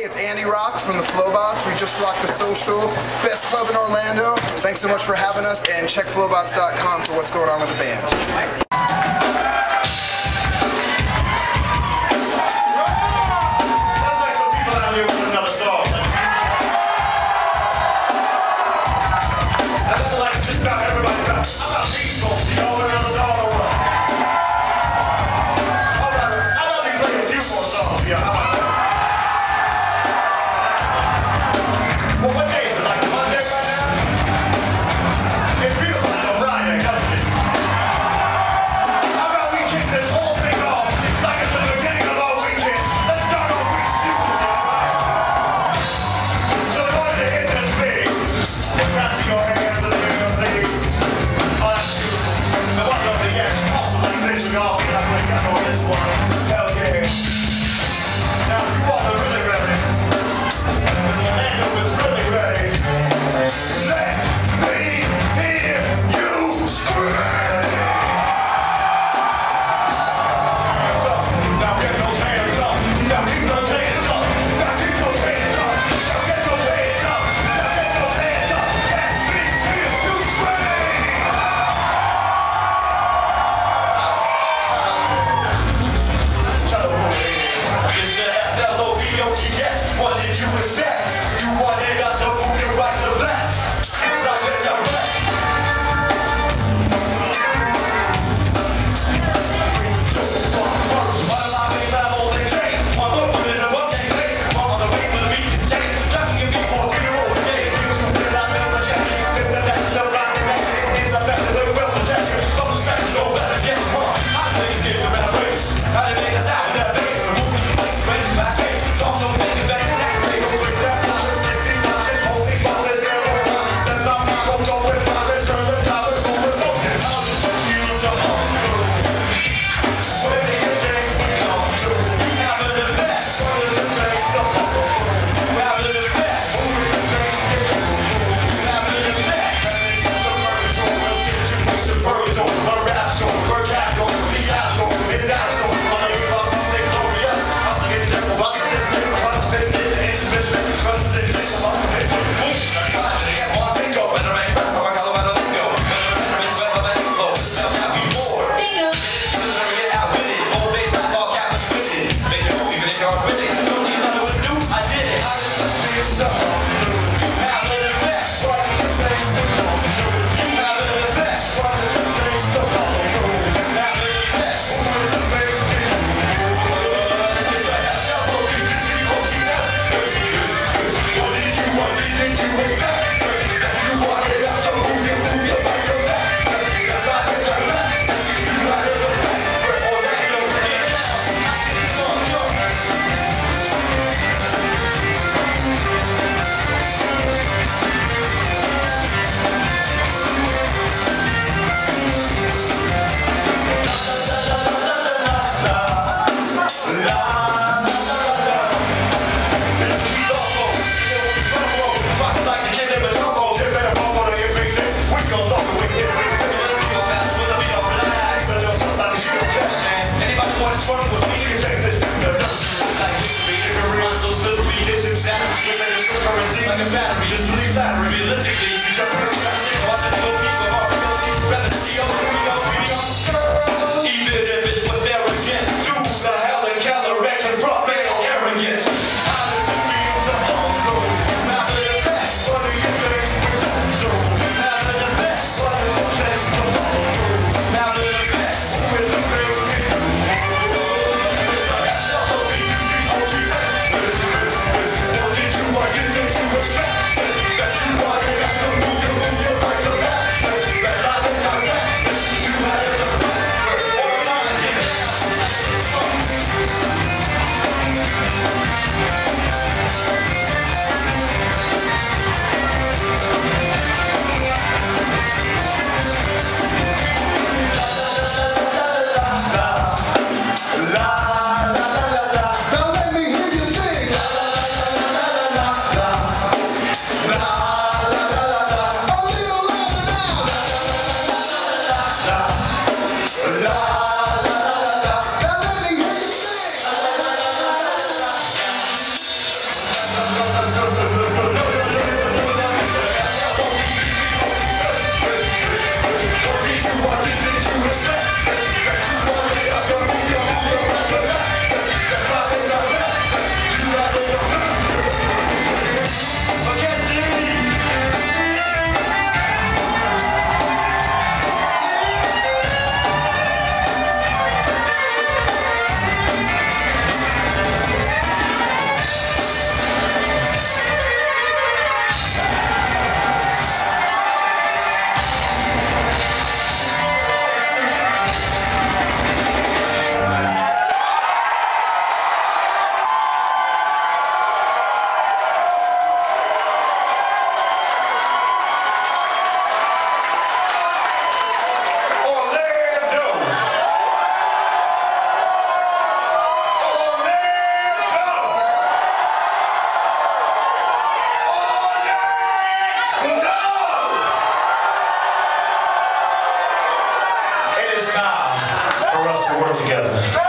Hey, it's Andy Rock from the Flobots. We just rocked the social, best club in Orlando. Thanks so much for having us, and check flobots.com for what's going on with the band. matter, we just believe that. Realistically, you just miss that. It, people are, no see, rather see, other people. together.